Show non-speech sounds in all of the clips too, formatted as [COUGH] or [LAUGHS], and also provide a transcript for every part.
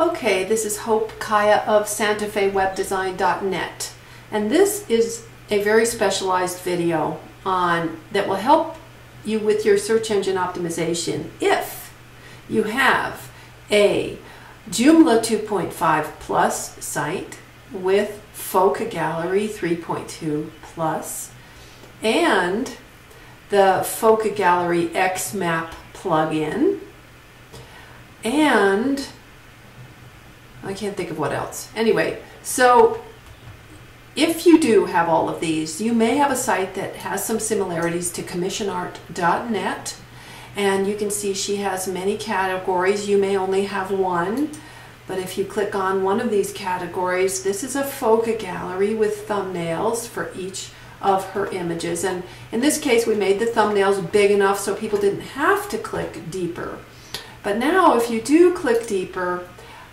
Okay, this is Hope Kiah of SantaFeWebDesign.net and this is a very specialized video on that will help you with your search engine optimization. If you have a Joomla 2.5 plus site with Phoca Gallery 3.2 plus and the Phoca Gallery XMap plugin and I can't think of what else. Anyway, so if you do have all of these, you may have a site that has some similarities to commissionart.net and you can see she has many categories. You may only have one, but if you click on one of these categories, this is a Phoca gallery with thumbnails for each of her images. And in this case, we made the thumbnails big enough so people didn't have to click deeper. But now if you do click deeper,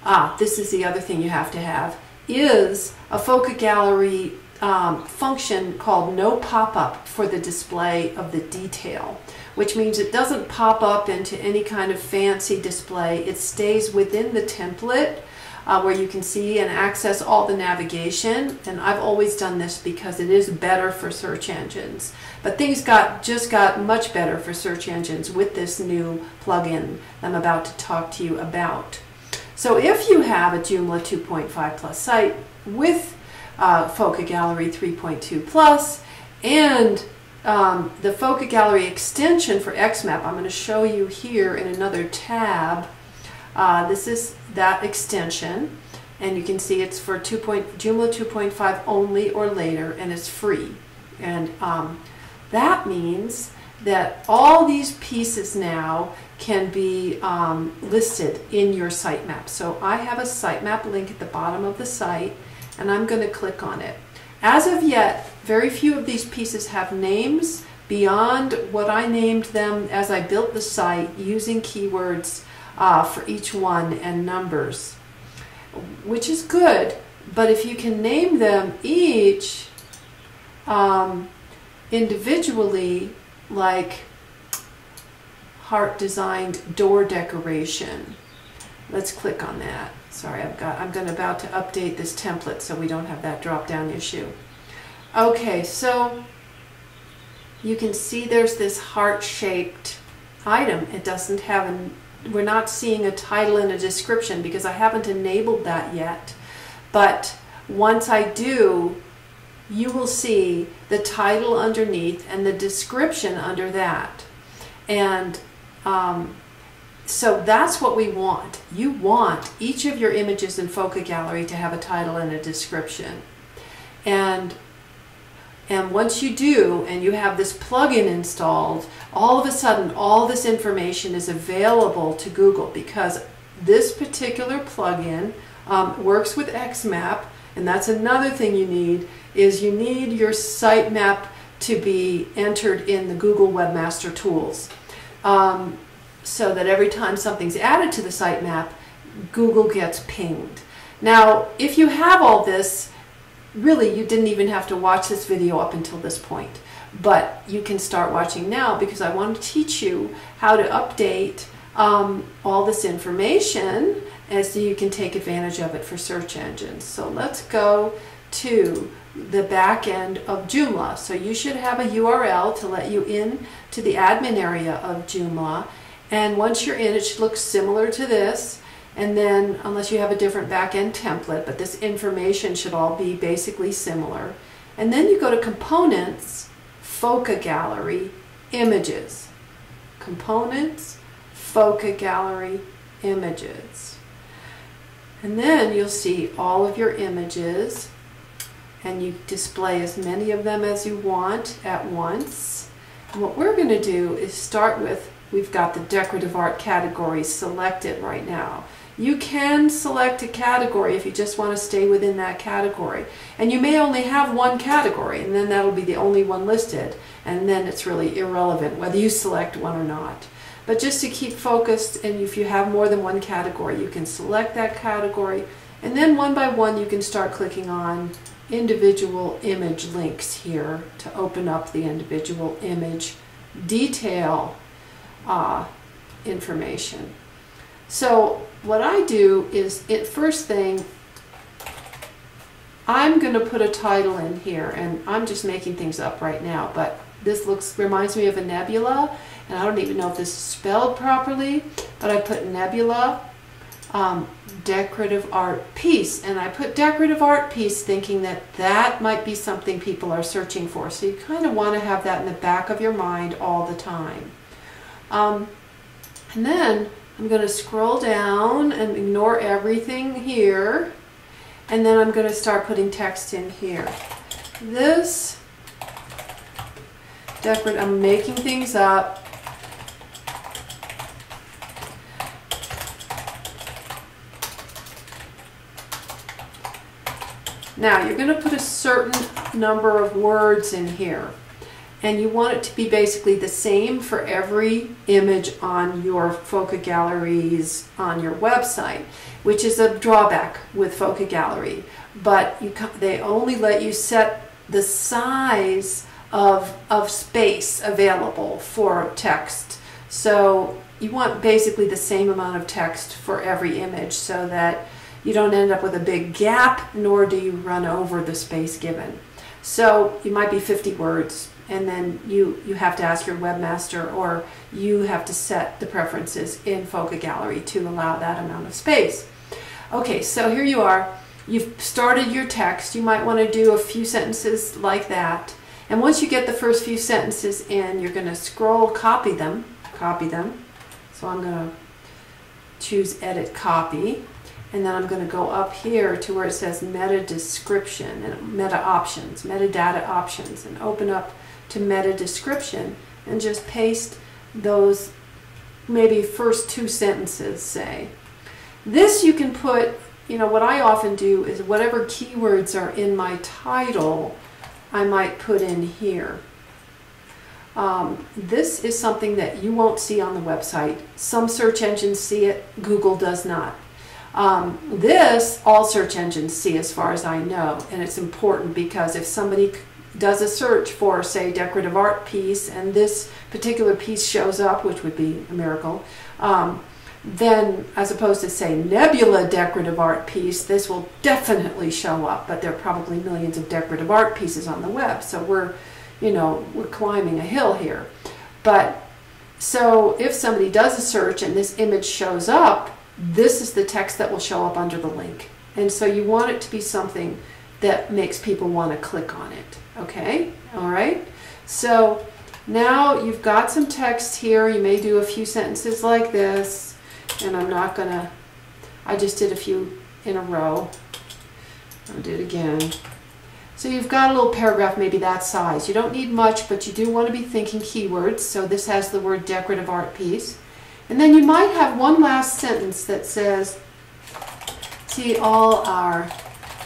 ah, this is the other thing you have to have, is a Phoca Gallery um, function called no pop-up for the display of the detail, which means it doesn't pop up into any kind of fancy display. It stays within the template uh, where you can see and access all the navigation. And I've always done this because it is better for search engines. But things got just got much better for search engines with this new plugin I'm about to talk to you about. So if you have a Joomla 2.5 plus site with uh, Phoca Gallery 3.2 plus and um, the Phoca Gallery extension for XMap, I'm going to show you here in another tab. Uh, this is that extension and you can see it's for 2. Point, Joomla 2.5 only or later and it's free. And um, that means that all these pieces now can be um, listed in your sitemap. So I have a sitemap link at the bottom of the site and I'm going to click on it. As of yet, very few of these pieces have names beyond what I named them as I built the site using keywords uh, for each one and numbers, which is good. But if you can name them each um, individually, like heart designed door decoration. Let's click on that. Sorry, I've got, I'm going about to update this template so we don't have that drop down issue. Okay, so you can see there's this heart shaped item. It doesn't have an, we're not seeing a title and a description because I haven't enabled that yet. But once I do, you will see the title underneath and the description under that. And um, so that's what we want. You want each of your images in Phoca Gallery to have a title and a description. And and once you do, and you have this plugin installed, all of a sudden all this information is available to Google because this particular plugin um, works with XMap, and that's another thing you need, is you need your sitemap to be entered in the Google Webmaster Tools um, so that every time something's added to the sitemap, Google gets pinged. Now, if you have all this, really you didn't even have to watch this video up until this point. But you can start watching now because I want to teach you how to update um, all this information and so you can take advantage of it for search engines. So let's go to the back end of Joomla. So you should have a URL to let you in to the admin area of Joomla. And once you're in, it should look similar to this. And then, unless you have a different back-end template, but this information should all be basically similar. And then you go to Components, Phoca Gallery, Images. Components, Phoca Gallery, Images. And then you'll see all of your images and you display as many of them as you want at once. And what we're going to do is start with, we've got the decorative art category selected right now. You can select a category if you just want to stay within that category. And you may only have one category, and then that'll be the only one listed. And then it's really irrelevant whether you select one or not. But just to keep focused, and if you have more than one category, you can select that category. And then one by one, you can start clicking on individual image links here to open up the individual image detail uh, information. So what I do is, it first thing, I'm going to put a title in here, and I'm just making things up right now, but this looks reminds me of a nebula, and I don't even know if this is spelled properly, but I put nebula um, decorative art piece, and I put decorative art piece thinking that that might be something people are searching for. So you kind of want to have that in the back of your mind all the time. Um, and then I'm going to scroll down and ignore everything here. And then I'm going to start putting text in here. This decorative, I'm making things up. Now you're going to put a certain number of words in here and you want it to be basically the same for every image on your Phoca galleries on your website, which is a drawback with Phoca Gallery. But you, they only let you set the size of, of space available for text. So you want basically the same amount of text for every image so that you don't end up with a big gap, nor do you run over the space given. So you might be 50 words, and then you, you have to ask your webmaster or you have to set the preferences in Phoca Gallery to allow that amount of space. Okay, so here you are. You've started your text. You might want to do a few sentences like that. And once you get the first few sentences in, you're going to scroll, copy them, copy them. So I'm going to choose Edit Copy. And then I'm going to go up here to where it says Meta Description and Meta Options, Metadata Options, and open up to meta description and just paste those maybe first two sentences, say. This you can put, you know, what I often do is whatever keywords are in my title, I might put in here. Um, this is something that you won't see on the website. Some search engines see it, Google does not. Um, this, all search engines see as far as I know, and it's important because if somebody does a search for, say, decorative art piece, and this particular piece shows up, which would be a miracle, um, then as opposed to, say, nebula decorative art piece, this will definitely show up, but there are probably millions of decorative art pieces on the web, so we're, you know, we're climbing a hill here. But so if somebody does a search and this image shows up, this is the text that will show up under the link. And so you want it to be something that makes people want to click on it. Okay, all right. So now you've got some text here. You may do a few sentences like this, and I'm not gonna, I just did a few in a row. I'll do it again. So you've got a little paragraph maybe that size. You don't need much, but you do want to be thinking keywords. So this has the word decorative art piece. And then you might have one last sentence that says, see all our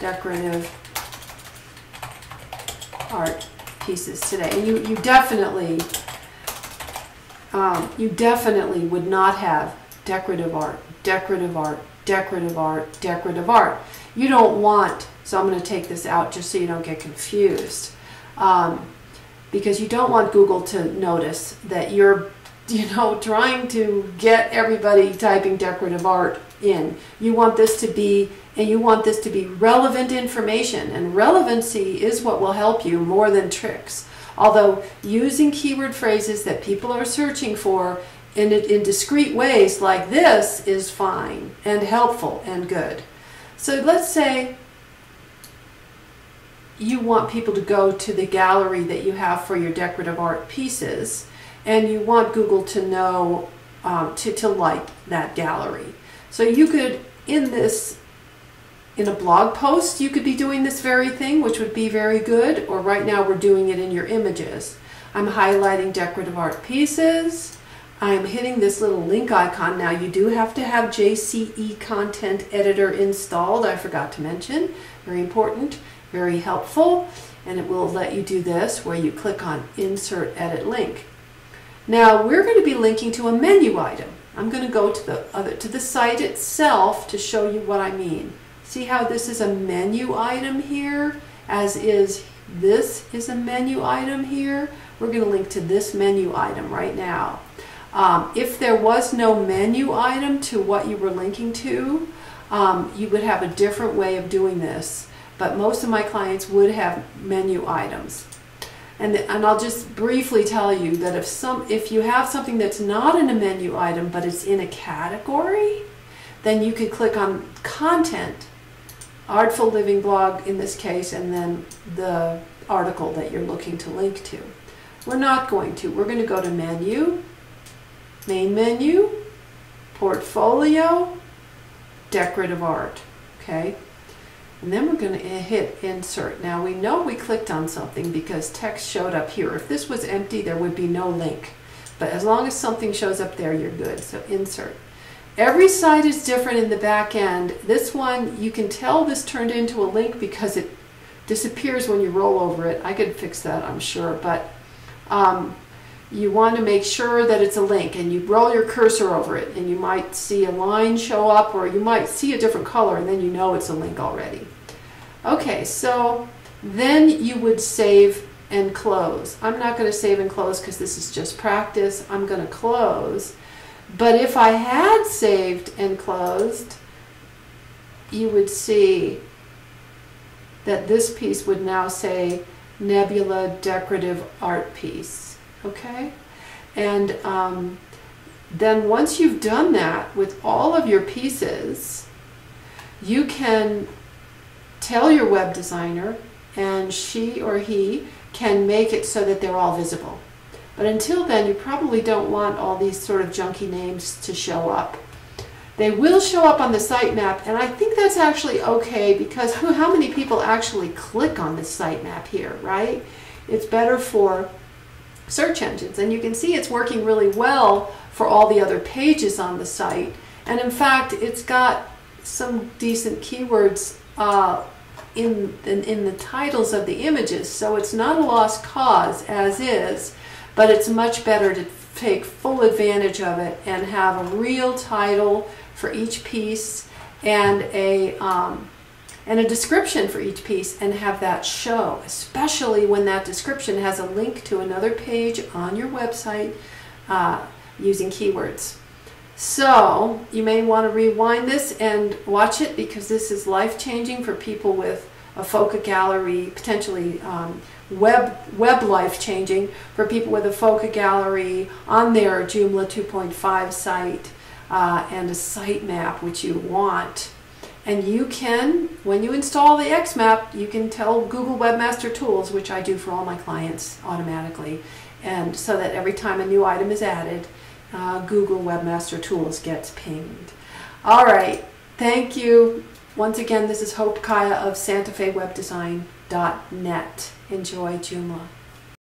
decorative art pieces today. And you, you definitely, um, you definitely would not have decorative art, decorative art, decorative art, decorative art. You don't want, so I'm going to take this out just so you don't get confused. Um, because you don't want Google to notice that you're, you know, trying to get everybody typing decorative art in. You want this to be and you want this to be relevant information. And relevancy is what will help you more than tricks. Although using keyword phrases that people are searching for in, in discrete ways like this is fine and helpful and good. So let's say you want people to go to the gallery that you have for your decorative art pieces and you want Google to know um, to, to like that gallery so you could in this in a blog post, you could be doing this very thing, which would be very good, or right now we're doing it in your images. I'm highlighting decorative art pieces. I'm hitting this little link icon. Now you do have to have JCE Content Editor installed, I forgot to mention. Very important, very helpful, and it will let you do this where you click on Insert Edit Link. Now we're going to be linking to a menu item. I'm going to go to the, other, to the site itself to show you what I mean. See how this is a menu item here, as is this is a menu item here? We're going to link to this menu item right now. Um, if there was no menu item to what you were linking to, um, you would have a different way of doing this. But most of my clients would have menu items. And, and I'll just briefly tell you that if some if you have something that's not in a menu item but it's in a category, then you could click on content, artful living blog in this case, and then the article that you're looking to link to. We're not going to. We're going to go to menu, main menu, portfolio, decorative art. Okay. And then we're going to hit insert. Now we know we clicked on something because text showed up here. If this was empty, there would be no link. But as long as something shows up there, you're good. So insert. Every site is different in the back end. This one, you can tell this turned into a link because it disappears when you roll over it. I could fix that, I'm sure. But um, you want to make sure that it's a link and you roll your cursor over it and you might see a line show up or you might see a different color and then you know it's a link already. Okay, so then you would save and close. I'm not going to save and close because this is just practice. I'm going to close. But if I had saved and closed, you would see that this piece would now say Nebula Decorative Art Piece. Okay? And um, then once you've done that with all of your pieces, you can tell your web designer and she or he can make it so that they're all visible. But until then, you probably don't want all these sort of junky names to show up. They will show up on the sitemap, and I think that's actually okay because who, [LAUGHS] how many people actually click on the sitemap here, right? It's better for search engines, and you can see it's working really well for all the other pages on the site. And in fact, it's got some decent keywords uh, in, in, in the titles of the images, so it's not a lost cause as is, but it's much better to take full advantage of it and have a real title for each piece and a um, and a description for each piece and have that show, especially when that description has a link to another page on your website uh, using keywords. So you may want to rewind this and watch it because this is life-changing for people with a Phoca gallery, potentially um, web web life-changing for people with a Phoca gallery on their Joomla 2.5 site uh, and a sitemap which you want. And you can, when you install the XMAP, you can tell Google Webmaster Tools, which I do for all my clients automatically, and so that every time a new item is added, uh, Google Webmaster Tools gets pinged. All right, thank you. Once again, this is Hope Kiah of SantaFeWebDesign.net. Enjoy Joomla.